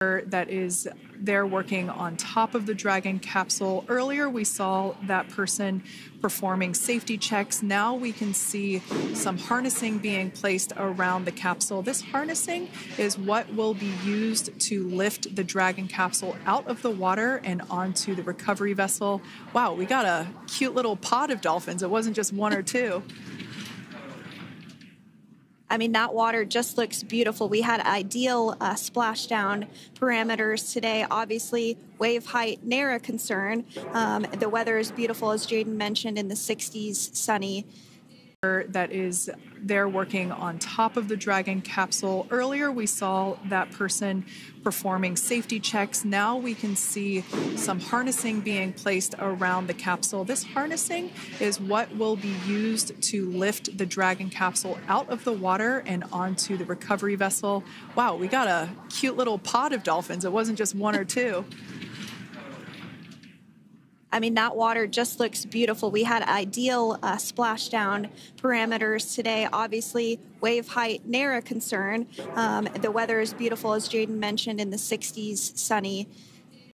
that is there working on top of the Dragon capsule. Earlier, we saw that person performing safety checks. Now we can see some harnessing being placed around the capsule. This harnessing is what will be used to lift the Dragon capsule out of the water and onto the recovery vessel. Wow, we got a cute little pod of dolphins. It wasn't just one or two. I mean, that water just looks beautiful. We had ideal uh, splashdown parameters today. Obviously, wave height, ne'er a concern. Um, the weather is beautiful, as Jaden mentioned, in the 60s, sunny that is there working on top of the Dragon capsule. Earlier, we saw that person performing safety checks. Now we can see some harnessing being placed around the capsule. This harnessing is what will be used to lift the Dragon capsule out of the water and onto the recovery vessel. Wow, we got a cute little pod of dolphins. It wasn't just one or two. I mean, that water just looks beautiful. We had ideal uh, splashdown parameters today. Obviously, wave height, ne'er a concern. Um, the weather is beautiful, as Jaden mentioned, in the 60s, sunny.